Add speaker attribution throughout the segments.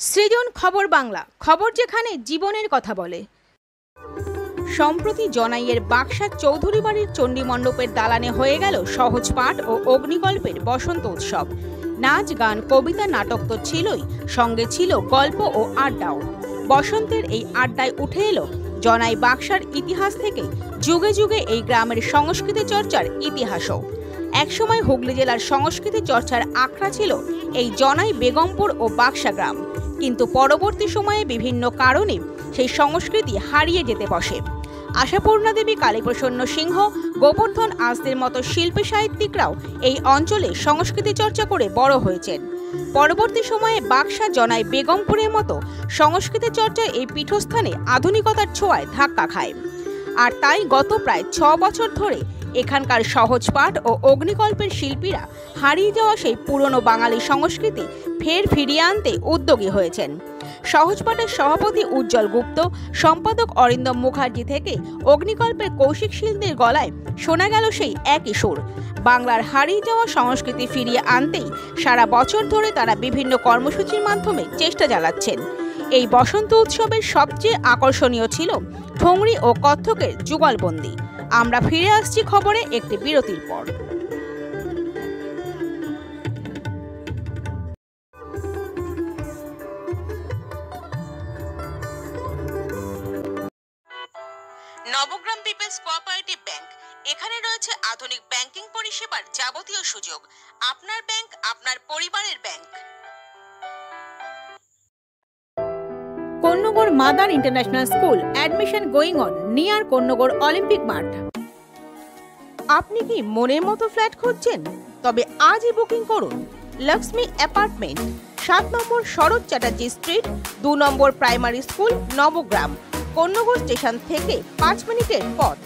Speaker 1: সৃজন খবর বাংলা, খবর যেখানে জীবনের কথা বলে। সম্প্রতি জনাইয়ের বাক্সা চৌধুরী বাড়ির চণ্ডী মণ্ডপের দালানে হয়ে গেল সহজ পাঠ ও অগ্নিগল্পের বসন্ত উৎসব। নাচ, গান, কবিতা, নাটক তো ছিলই, সঙ্গে ছিল গল্প ও আড্ডাও। বসন্তের এই আড্ডায় উঠে এলো জনাই বাক্সার ইতিহাস থেকে যুগে যুগে এই গ্রামের সংস্কৃতি চর্চার ইতিহাসও। একসময় হুগলি জেলার সংস্কৃতি চর্চার আখড়া ছিল এই জনাই বেগমপুর ও বাক্সা গ্রাম। কিন্তু পরবর্তী সময়ে বিভিন্ন কারণে সেই সংস্কৃতি হারিয়ে যেতে বসে। আশাপূর্ণা দেবী, কালীপ্রসন্ন সিংহ, গোবর্ধন আজদের মতো শিল্পী সাহিত্যিকরাও এই অঞ্চলে সংস্কৃতি চর্চা করে বড় হয়েছেন। পরবর্তী সময়ে বাক্সা জনাই বেগমপুরের মতো সংস্কৃতি চর্চায় এই পীঠস্থানে আধুনিকতার ছোঁয়ায় ধাক্কা খায়। আর তাই গত প্রায় ছ বছর ধরে এখানকার সহজ পাঠ ও অগ্নিকল্পের শিল্পীরা হারিয়ে যাওয়া সেই পুরনো বাঙালি সংস্কৃতি ফের ফিরিয়ে আনতে উদ্যোগী হয়েছেন। সহজপাঠের সভাপতি উজ্জ্বল গুপ্ত, সম্পাদক অরিন্দম মুখার্জি থেকে অগ্নিকল্পের কৌশিক শিল্পীর গলায় শোনা গেল সেই একই সুর। বাংলার হারিয়ে যাওয়া সংস্কৃতি ফিরিয়ে আনতেই সারা বছর ধরে তারা বিভিন্ন কর্মসূচির মাধ্যমে চেষ্টা চালাচ্ছেন। এই বসন্ত উৎসবের সবচেয়ে আকর্ষণীয় ছিল ঠোংরি ও কত্থকের যুগলবন্দি। আমরা ফিরে আসছি খবরে একটি বিরতির পর। নবগ্রাম পিপলস কোঅপারেটিভ ব্যাংক, এখানে রয়েছে আধুনিক ব্যাংকিং পরিষেবার যাবতীয় সুযোগ। আপনার ব্যাংক, আপনার পরিবারের bank. Konnagar mother international school admission going on near Konnagar Olympic মাঠ আপনি কি মনের মতো ফ্ল্যাট খুঁজছেন? তবে আজই বুকিং করুন। লক্ষ্মী অ্যাপার্টমেন্ট সাত নম্বর শরৎ চ্যাটার্জি স্ট্রিট, দু number primary school, Nabagram. Konnagar station থেকে পাঁচ মিনিটের পথ।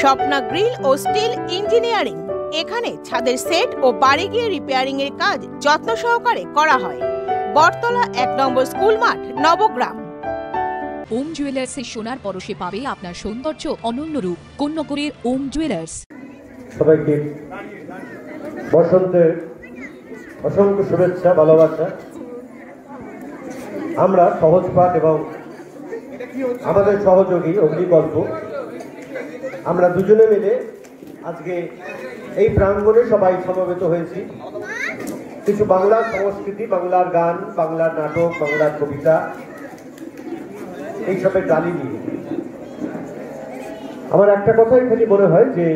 Speaker 1: স্বপ্না গ্রিল ও স্টিল ইঞ্জিনিয়ারিং, এখানে ছাদের সেট ও বাড়ি গিয়ে রিপেয়ারিং এর কাজ যত্ন সহকারে করা হয়। বটতলা এক নম্বর স্কুল মাঠ নবগ্রাম।
Speaker 2: ওম জুয়েলার্সের সোনার পরশে পাবে আপনার সৌন্দর্য অনন্য রূপ কন্যগরের ওম জুয়েলার্স।
Speaker 3: সবাইকে বসন্তের অসংখ্য শুভেচ্ছা ভালোবাসা। আমরা সহজ পাঠ এবং আমাদের সহযোগী অগ্নিকল্প। আমরা দুজনে মিলে আজকে এই প্রাঙ্গণে সবাই সমবেত হয়েছি। কিছু বাংলার সংস্কৃতি, বাংলার গান, বাংলার নাটক, বাংলার কবিতা, এইসবের ডালি নিয়ে। আমার একটা কথাই খালি মনে হয় যে,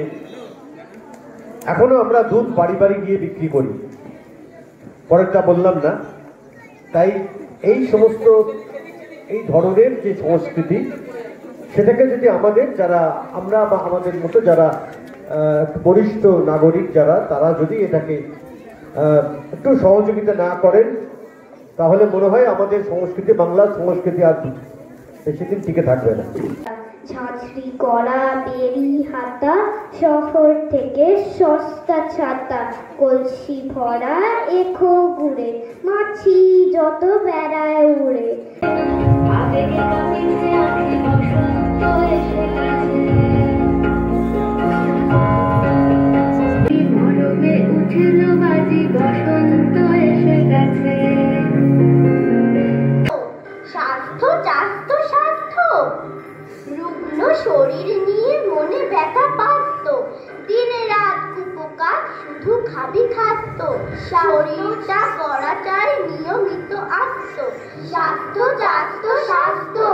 Speaker 3: এখনও আমরা দুধ বাড়ি বাড়ি গিয়ে বিক্রি করি। পরেরটা বললাম না। তাই এই সমস্ত, এই ধরনের যে সংস্কৃতি, সেটাকে যদি আমাদের যারা, আমরা বা আমাদের মতো যারা বরিষ্ঠ নাগরিক যারা, তারা যদি এটাকে একটু সহযোগিতা না করেন তাহলে মনে হয় আমাদের সংস্কৃতি বাংলার সংস্কৃতি আর বেশিদিন টিকে থাকবে না।
Speaker 4: ঝাঁঝরি করা বেরি হাতা শহর থেকে সস্তা ছাতা কলসি ভরা এখো ঘুরে মাছি যত বেড়ায় উড়ে। আবেগে স্বাস্থ্য স্বাস্থ্য স্বাস্থ্য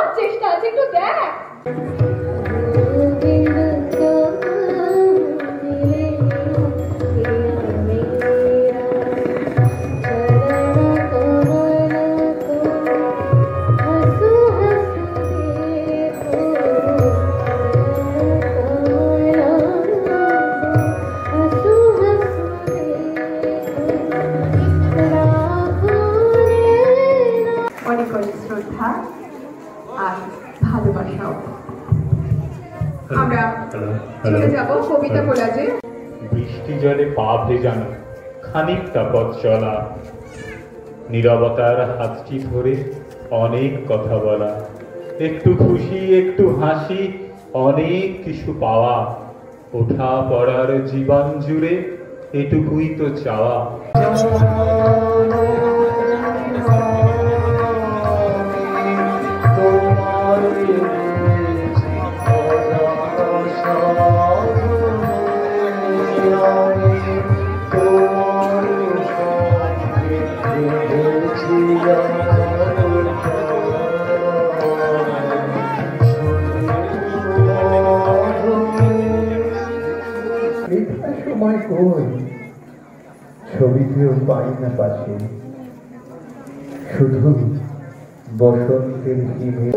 Speaker 5: সববার চেষ্টা আছে একটু দেখ আর ভালোবাসাও। আমরা চলে যাব কবিতা কোলাজে
Speaker 6: বৃষ্টি জলে পা ভেজানো খানিকটা পথ চলা নিরবতার হাতটি ধরে অনেক কথা বলা একটু খুশি একটু হাসি অনেক কিছু পাওয়া ওঠা পড়ার জীবন জুড়ে এটুকুই তো চাওয়া।
Speaker 3: পাই না পাশে। শুধু বসন্তের হিমে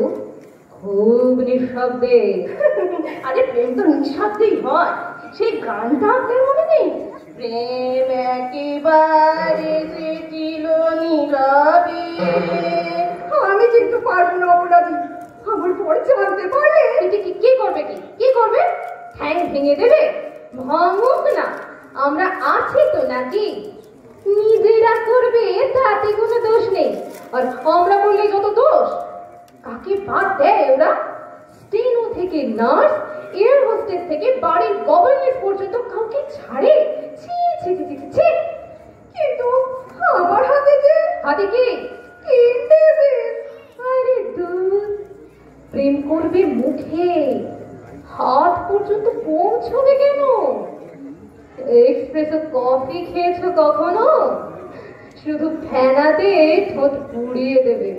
Speaker 5: খুব নিঃশব্দে।
Speaker 4: আরে প্রেম তো নিঃশব্দেই হয়। সেই গানটা আপনার মনে নেই? প্রেম একেবারে সেটিল নীরবে।
Speaker 5: আমি কিন্তু পারব না অপরাধী। আমার পরে জানতে পারলে?
Speaker 4: এটি কি কি করবে কি? কি করবে? ঠ্যাং ভেঙে দেবে? ভাঙুক না। আমরা আছি তো নাকি? নিজেরা করবে তাতে কোনো দোষ নেই।
Speaker 5: আর আমরা বললে যত দোষ
Speaker 4: কাকে বাদ দেয় ওরা।
Speaker 5: স্টেনো থেকে নার্স এয়ার হোস্টেস থেকে বাড়ির গভর্নেন্স পর্যন্ত কাউকে ছাড়ে। ছি ছি ছি ছি ছি, কিন্তু আমার হাতে যে
Speaker 4: হাতে কি?
Speaker 5: দিন আরে দূর প্রেম করবে মুখে। হাত পর্যন্ত পৌঁছবে কেন? এক্সপ্রেসো কফি খেয়েছো কখনো? শুধু ফেনাতে ঠোঁট পুড়িয়ে দেবে।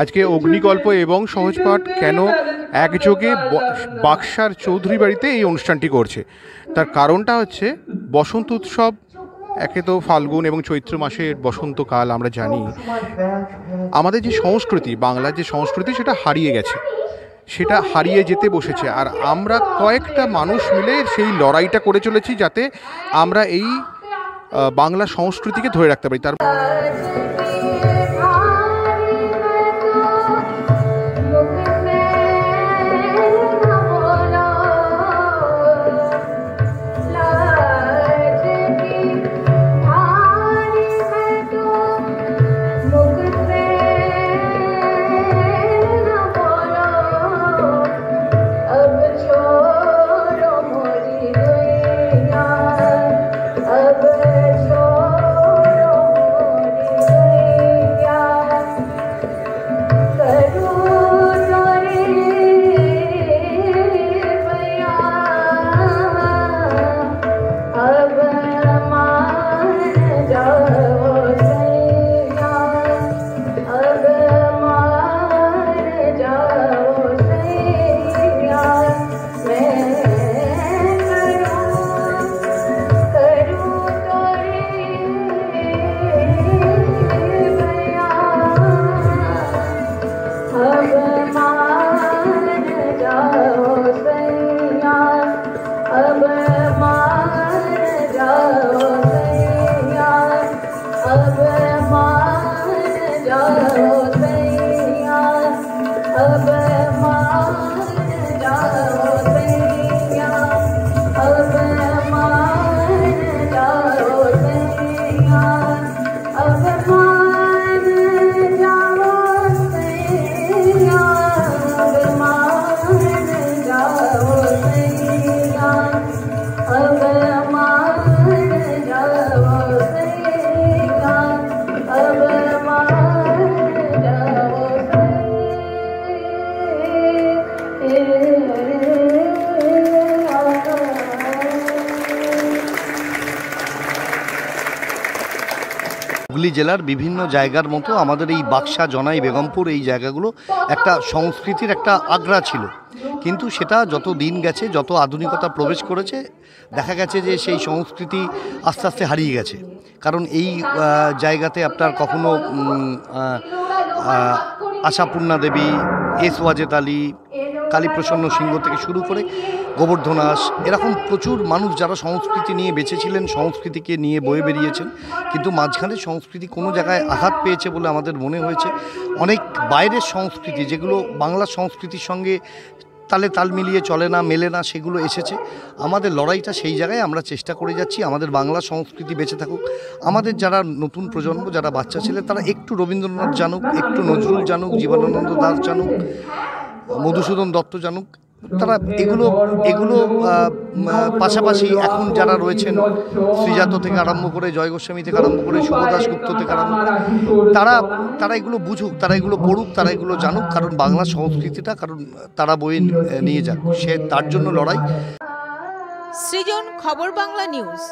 Speaker 7: আজকে অগ্নিগল্প এবং সহজপাঠ কেন একযোগে বাক্সার চৌধুরী বাড়িতে এই অনুষ্ঠানটি করছে? তার কারণটা হচ্ছে বসন্ত উৎসব, একে তো ফাল্গুন এবং চৈত্র মাসের বসন্তকাল, আমরা জানি। আমাদের যে সংস্কৃতি, বাংলার যে সংস্কৃতি, সেটা হারিয়ে গেছে। সেটা হারিয়ে যেতে বসেছে। আর আমরা কয়েকটা মানুষ মিলে সেই লড়াইটা করে চলেছি যাতে আমরা এই বাংলা সংস্কৃতিকে ধরে রাখতে পারি। তার
Speaker 8: জেলার বিভিন্ন জায়গার মতো আমাদের এই বাক্সা, জনাই, বেগমপুর এই জায়গাগুলো একটা সংস্কৃতির একটা আগ্রা ছিল। কিন্তু সেটা যত দিন গেছে, যত আধুনিকতা প্রবেশ করেছে, দেখা গেছে যে সেই সংস্কৃতি আস্তে আস্তে হারিয়ে গেছে। কারণ এই জায়গাতে আপনার কখনো আশাপূর্ণা দেবী, এস ওয়াজেদ আলী কালীপ্রসন্ন সিংহ থেকে শুরু করে গোবর্ধন দাস এরকম প্রচুর মানুষ যারা সংস্কৃতি নিয়ে বেঁচেছিলেন, সংস্কৃতিকে নিয়ে বয়ে বেরিয়েছেন, কিন্তু মাঝখানে সংস্কৃতি কোনো জায়গায় আঘাত পেয়েছে বলে আমাদের মনে হয়েছে। অনেক বাইরের সংস্কৃতি, যেগুলো বাংলা সংস্কৃতির সঙ্গে তালে তাল মিলিয়ে চলে না, মেলে না, সেগুলো এসেছে। আমাদের লড়াইটা সেই জায়গায় আমরা চেষ্টা করে যাচ্ছি, আমাদের বাংলা সংস্কৃতি বেঁচে থাকুক। আমাদের যারা নতুন প্রজন্ম, যারা বাচ্চা ছেলে, তারা একটু রবীন্দ্রনাথ জানুক, একটু নজরুল জানুক, জীবনানন্দ দাস জানুক। মধুসূদন দত্ত জানুক, তারা এগুলো এগুলো পাশাপাশি এখন যারা রয়েছেন, শ্রীজাত থেকে আরম্ভ করে জয় গোস্বামী থেকে আরম্ভ করে শুভদাস গুপ্ত থেকে আরম্ভ করে, তারা তারা এগুলো বুঝুক, তারা এগুলো পড়ুক, তারা এগুলো জানুক, কারণ বাংলা সংস্কৃতিটা, কারণ তারা বয়ে নিয়ে যাক, সে তার জন্য লড়াই।
Speaker 1: সৃজন খবর বাংলা নিউজ।